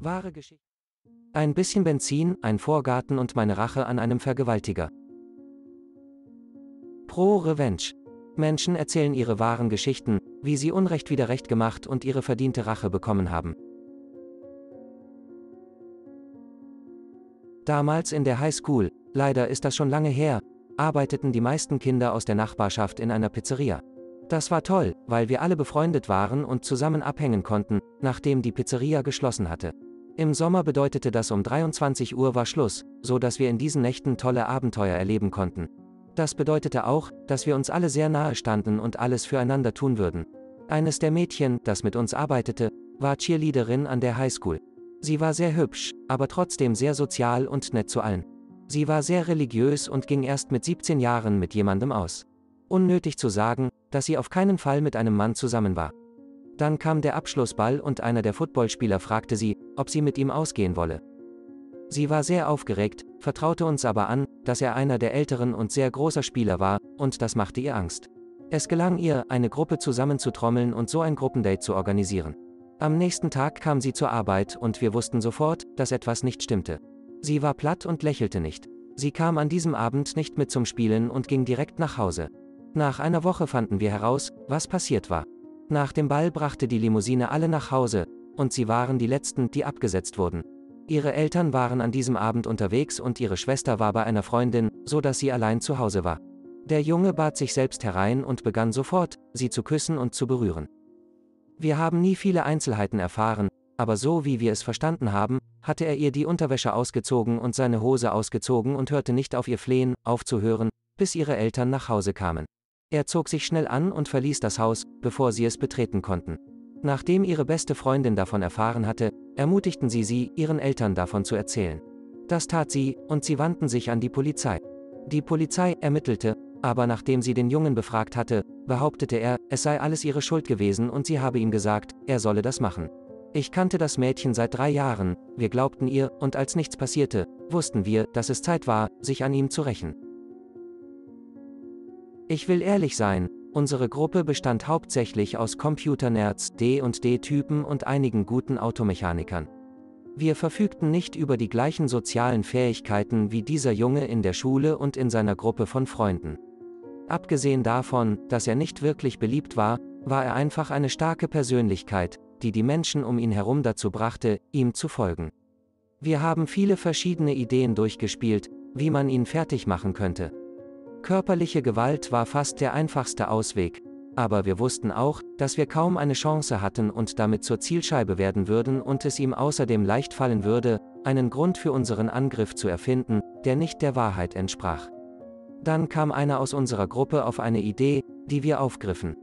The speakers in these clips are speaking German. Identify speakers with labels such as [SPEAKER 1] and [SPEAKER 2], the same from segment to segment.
[SPEAKER 1] Wahre Geschichte. Ein bisschen Benzin, ein Vorgarten und meine Rache an einem Vergewaltiger. Pro Revenge. Menschen erzählen ihre wahren Geschichten, wie sie Unrecht wieder recht gemacht und ihre verdiente Rache bekommen haben. Damals in der High School, leider ist das schon lange her, arbeiteten die meisten Kinder aus der Nachbarschaft in einer Pizzeria. Das war toll, weil wir alle befreundet waren und zusammen abhängen konnten, nachdem die Pizzeria geschlossen hatte. Im Sommer bedeutete das um 23 Uhr war Schluss, so dass wir in diesen Nächten tolle Abenteuer erleben konnten. Das bedeutete auch, dass wir uns alle sehr nahe standen und alles füreinander tun würden. Eines der Mädchen, das mit uns arbeitete, war Cheerleaderin an der Highschool. Sie war sehr hübsch, aber trotzdem sehr sozial und nett zu allen. Sie war sehr religiös und ging erst mit 17 Jahren mit jemandem aus. Unnötig zu sagen, dass sie auf keinen Fall mit einem Mann zusammen war. Dann kam der Abschlussball und einer der Footballspieler fragte sie, ob sie mit ihm ausgehen wolle. Sie war sehr aufgeregt, vertraute uns aber an, dass er einer der älteren und sehr großer Spieler war, und das machte ihr Angst. Es gelang ihr, eine Gruppe zusammenzutrommeln und so ein Gruppendate zu organisieren. Am nächsten Tag kam sie zur Arbeit und wir wussten sofort, dass etwas nicht stimmte. Sie war platt und lächelte nicht. Sie kam an diesem Abend nicht mit zum Spielen und ging direkt nach Hause. Nach einer Woche fanden wir heraus, was passiert war. Nach dem Ball brachte die Limousine alle nach Hause, und sie waren die letzten, die abgesetzt wurden. Ihre Eltern waren an diesem Abend unterwegs und ihre Schwester war bei einer Freundin, so dass sie allein zu Hause war. Der Junge bat sich selbst herein und begann sofort, sie zu küssen und zu berühren. Wir haben nie viele Einzelheiten erfahren, aber so wie wir es verstanden haben, hatte er ihr die Unterwäsche ausgezogen und seine Hose ausgezogen und hörte nicht auf ihr Flehen, aufzuhören, bis ihre Eltern nach Hause kamen. Er zog sich schnell an und verließ das Haus, bevor sie es betreten konnten. Nachdem ihre beste Freundin davon erfahren hatte, ermutigten sie sie, ihren Eltern davon zu erzählen. Das tat sie, und sie wandten sich an die Polizei. Die Polizei ermittelte, aber nachdem sie den Jungen befragt hatte, behauptete er, es sei alles ihre Schuld gewesen und sie habe ihm gesagt, er solle das machen. Ich kannte das Mädchen seit drei Jahren, wir glaubten ihr, und als nichts passierte, wussten wir, dass es Zeit war, sich an ihm zu rächen. Ich will ehrlich sein, unsere Gruppe bestand hauptsächlich aus Computernerds, D&D-Typen und einigen guten Automechanikern. Wir verfügten nicht über die gleichen sozialen Fähigkeiten wie dieser Junge in der Schule und in seiner Gruppe von Freunden. Abgesehen davon, dass er nicht wirklich beliebt war, war er einfach eine starke Persönlichkeit, die die Menschen um ihn herum dazu brachte, ihm zu folgen. Wir haben viele verschiedene Ideen durchgespielt, wie man ihn fertig machen könnte. Körperliche Gewalt war fast der einfachste Ausweg, aber wir wussten auch, dass wir kaum eine Chance hatten und damit zur Zielscheibe werden würden und es ihm außerdem leicht fallen würde, einen Grund für unseren Angriff zu erfinden, der nicht der Wahrheit entsprach. Dann kam einer aus unserer Gruppe auf eine Idee, die wir aufgriffen.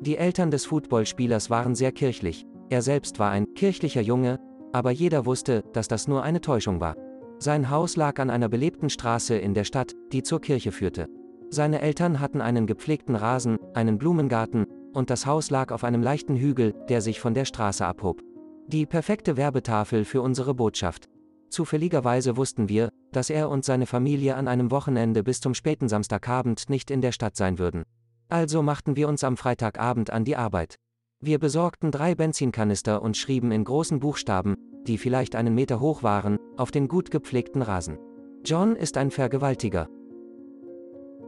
[SPEAKER 1] Die Eltern des Footballspielers waren sehr kirchlich, er selbst war ein kirchlicher Junge, aber jeder wusste, dass das nur eine Täuschung war. Sein Haus lag an einer belebten Straße in der Stadt, die zur Kirche führte. Seine Eltern hatten einen gepflegten Rasen, einen Blumengarten, und das Haus lag auf einem leichten Hügel, der sich von der Straße abhob. Die perfekte Werbetafel für unsere Botschaft. Zufälligerweise wussten wir, dass er und seine Familie an einem Wochenende bis zum späten Samstagabend nicht in der Stadt sein würden. Also machten wir uns am Freitagabend an die Arbeit. Wir besorgten drei Benzinkanister und schrieben in großen Buchstaben, die vielleicht einen Meter hoch waren, auf den gut gepflegten Rasen. John ist ein Vergewaltiger.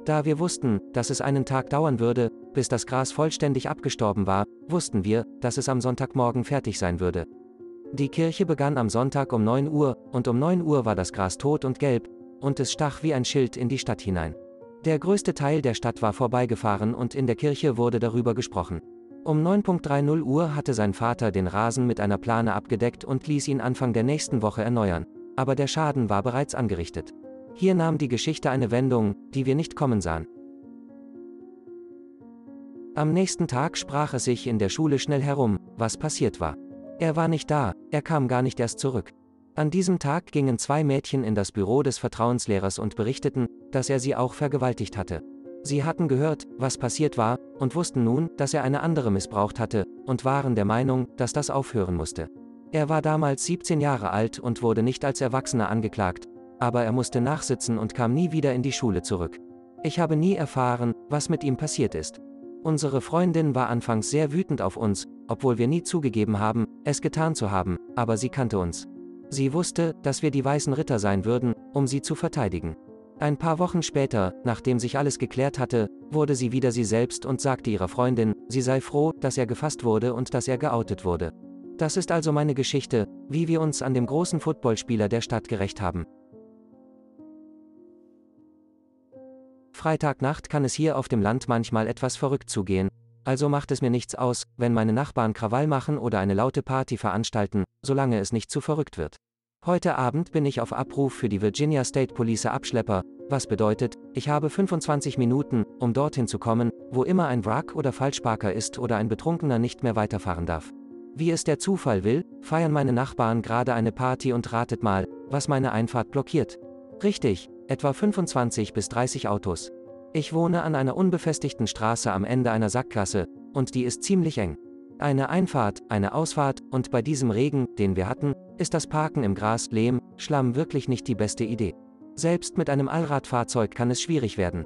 [SPEAKER 1] Da wir wussten, dass es einen Tag dauern würde, bis das Gras vollständig abgestorben war, wussten wir, dass es am Sonntagmorgen fertig sein würde. Die Kirche begann am Sonntag um 9 Uhr, und um 9 Uhr war das Gras tot und gelb, und es stach wie ein Schild in die Stadt hinein. Der größte Teil der Stadt war vorbeigefahren und in der Kirche wurde darüber gesprochen. Um 9.30 Uhr hatte sein Vater den Rasen mit einer Plane abgedeckt und ließ ihn Anfang der nächsten Woche erneuern. Aber der Schaden war bereits angerichtet. Hier nahm die Geschichte eine Wendung, die wir nicht kommen sahen. Am nächsten Tag sprach es sich in der Schule schnell herum, was passiert war. Er war nicht da, er kam gar nicht erst zurück. An diesem Tag gingen zwei Mädchen in das Büro des Vertrauenslehrers und berichteten, dass er sie auch vergewaltigt hatte. Sie hatten gehört, was passiert war, und wussten nun, dass er eine andere missbraucht hatte, und waren der Meinung, dass das aufhören musste. Er war damals 17 Jahre alt und wurde nicht als Erwachsener angeklagt, aber er musste nachsitzen und kam nie wieder in die Schule zurück. Ich habe nie erfahren, was mit ihm passiert ist. Unsere Freundin war anfangs sehr wütend auf uns, obwohl wir nie zugegeben haben, es getan zu haben, aber sie kannte uns. Sie wusste, dass wir die weißen Ritter sein würden, um sie zu verteidigen. Ein paar Wochen später, nachdem sich alles geklärt hatte, wurde sie wieder sie selbst und sagte ihrer Freundin, sie sei froh, dass er gefasst wurde und dass er geoutet wurde. Das ist also meine Geschichte, wie wir uns an dem großen Footballspieler der Stadt gerecht haben. Freitagnacht kann es hier auf dem Land manchmal etwas verrückt zugehen, also macht es mir nichts aus, wenn meine Nachbarn Krawall machen oder eine laute Party veranstalten, solange es nicht zu verrückt wird. Heute Abend bin ich auf Abruf für die Virginia State Police Abschlepper, was bedeutet, ich habe 25 Minuten, um dorthin zu kommen, wo immer ein Wrack oder Falschparker ist oder ein Betrunkener nicht mehr weiterfahren darf. Wie es der Zufall will, feiern meine Nachbarn gerade eine Party und ratet mal, was meine Einfahrt blockiert. Richtig, etwa 25 bis 30 Autos. Ich wohne an einer unbefestigten Straße am Ende einer Sackgasse, und die ist ziemlich eng. Eine Einfahrt, eine Ausfahrt, und bei diesem Regen, den wir hatten, ist das Parken im Gras, Lehm, Schlamm wirklich nicht die beste Idee. Selbst mit einem Allradfahrzeug kann es schwierig werden.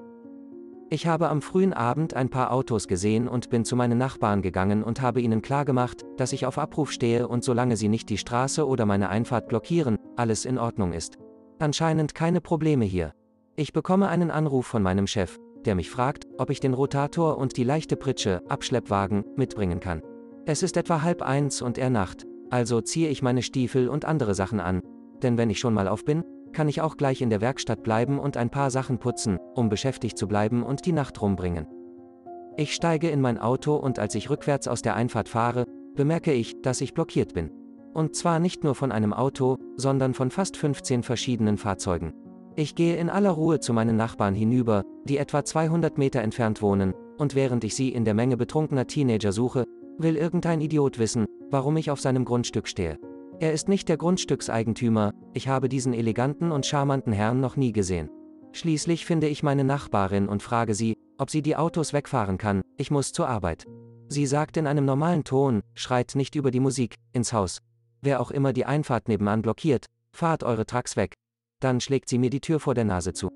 [SPEAKER 1] Ich habe am frühen Abend ein paar Autos gesehen und bin zu meinen Nachbarn gegangen und habe ihnen klargemacht, dass ich auf Abruf stehe und solange sie nicht die Straße oder meine Einfahrt blockieren, alles in Ordnung ist. Anscheinend keine Probleme hier. Ich bekomme einen Anruf von meinem Chef, der mich fragt, ob ich den Rotator und die leichte Pritsche, Abschleppwagen, mitbringen kann. Es ist etwa halb eins und er Nacht, also ziehe ich meine Stiefel und andere Sachen an. Denn wenn ich schon mal auf bin, kann ich auch gleich in der Werkstatt bleiben und ein paar Sachen putzen, um beschäftigt zu bleiben und die Nacht rumbringen. Ich steige in mein Auto und als ich rückwärts aus der Einfahrt fahre, bemerke ich, dass ich blockiert bin. Und zwar nicht nur von einem Auto, sondern von fast 15 verschiedenen Fahrzeugen. Ich gehe in aller Ruhe zu meinen Nachbarn hinüber, die etwa 200 Meter entfernt wohnen, und während ich sie in der Menge betrunkener Teenager suche, will irgendein Idiot wissen, warum ich auf seinem Grundstück stehe. Er ist nicht der Grundstückseigentümer, ich habe diesen eleganten und charmanten Herrn noch nie gesehen. Schließlich finde ich meine Nachbarin und frage sie, ob sie die Autos wegfahren kann, ich muss zur Arbeit. Sie sagt in einem normalen Ton, schreit nicht über die Musik, ins Haus. Wer auch immer die Einfahrt nebenan blockiert, fahrt eure Trucks weg. Dann schlägt sie mir die Tür vor der Nase zu.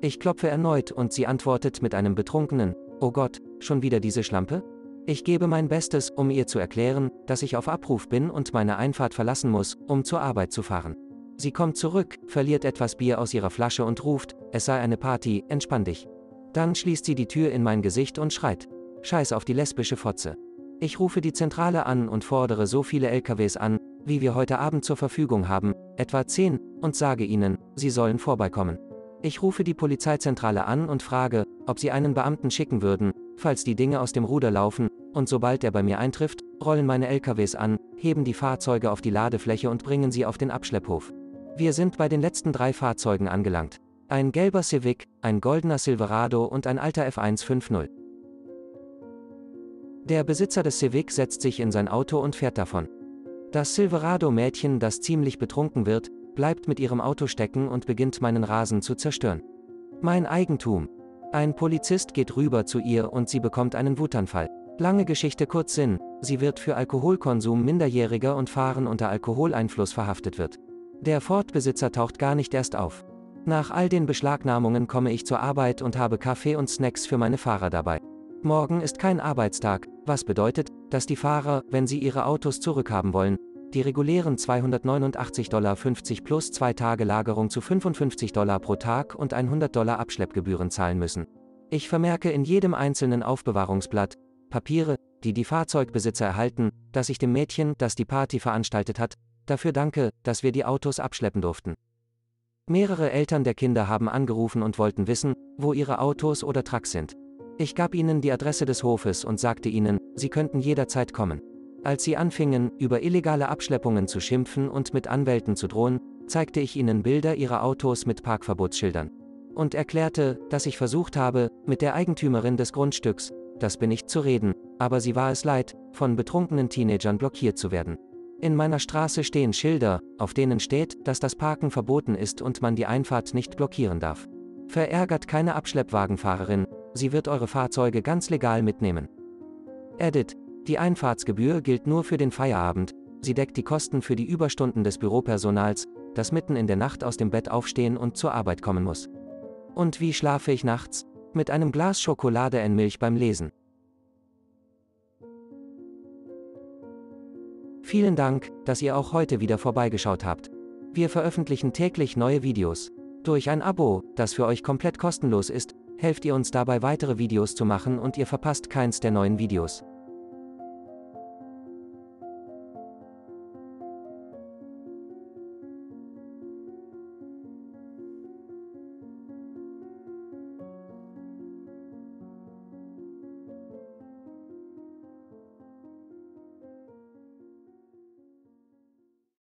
[SPEAKER 1] Ich klopfe erneut und sie antwortet mit einem betrunkenen, Oh Gott, schon wieder diese Schlampe? Ich gebe mein Bestes, um ihr zu erklären, dass ich auf Abruf bin und meine Einfahrt verlassen muss, um zur Arbeit zu fahren. Sie kommt zurück, verliert etwas Bier aus ihrer Flasche und ruft, es sei eine Party, entspann dich. Dann schließt sie die Tür in mein Gesicht und schreit. Scheiß auf die lesbische Fotze. Ich rufe die Zentrale an und fordere so viele LKWs an, wie wir heute Abend zur Verfügung haben, etwa 10, und sage ihnen, sie sollen vorbeikommen. Ich rufe die Polizeizentrale an und frage, ob sie einen Beamten schicken würden, falls die Dinge aus dem Ruder laufen, und sobald er bei mir eintrifft, rollen meine LKWs an, heben die Fahrzeuge auf die Ladefläche und bringen sie auf den Abschlepphof. Wir sind bei den letzten drei Fahrzeugen angelangt. Ein gelber Civic, ein goldener Silverado und ein alter F150. Der Besitzer des Civic setzt sich in sein Auto und fährt davon. Das Silverado-Mädchen, das ziemlich betrunken wird, bleibt mit ihrem Auto stecken und beginnt meinen Rasen zu zerstören. Mein Eigentum. Ein Polizist geht rüber zu ihr und sie bekommt einen Wutanfall. Lange Geschichte kurz Sinn, sie wird für Alkoholkonsum Minderjähriger und Fahren unter Alkoholeinfluss verhaftet wird. Der Ford-Besitzer taucht gar nicht erst auf. Nach all den Beschlagnahmungen komme ich zur Arbeit und habe Kaffee und Snacks für meine Fahrer dabei. Morgen ist kein Arbeitstag, was bedeutet, dass die Fahrer, wenn sie ihre Autos zurückhaben wollen, die regulären 289,50 Dollar plus zwei Tage Lagerung zu 55 Dollar pro Tag und 100 Dollar Abschleppgebühren zahlen müssen. Ich vermerke in jedem einzelnen Aufbewahrungsblatt, Papiere, die die Fahrzeugbesitzer erhalten, dass ich dem Mädchen, das die Party veranstaltet hat, dafür danke, dass wir die Autos abschleppen durften. Mehrere Eltern der Kinder haben angerufen und wollten wissen, wo ihre Autos oder Trucks sind. Ich gab ihnen die Adresse des Hofes und sagte ihnen, sie könnten jederzeit kommen. Als sie anfingen, über illegale Abschleppungen zu schimpfen und mit Anwälten zu drohen, zeigte ich ihnen Bilder ihrer Autos mit Parkverbotsschildern. Und erklärte, dass ich versucht habe, mit der Eigentümerin des Grundstücks, das bin ich zu reden, aber sie war es leid, von betrunkenen Teenagern blockiert zu werden. In meiner Straße stehen Schilder, auf denen steht, dass das Parken verboten ist und man die Einfahrt nicht blockieren darf. Verärgert keine Abschleppwagenfahrerin, sie wird eure Fahrzeuge ganz legal mitnehmen. Edit, die Einfahrtsgebühr gilt nur für den Feierabend, sie deckt die Kosten für die Überstunden des Büropersonals, das mitten in der Nacht aus dem Bett aufstehen und zur Arbeit kommen muss. Und wie schlafe ich nachts? Mit einem Glas Schokolade in Milch beim Lesen. Vielen Dank, dass ihr auch heute wieder vorbeigeschaut habt. Wir veröffentlichen täglich neue Videos. Durch ein Abo, das für euch komplett kostenlos ist, helft ihr uns dabei weitere Videos zu machen und ihr verpasst keins der neuen Videos.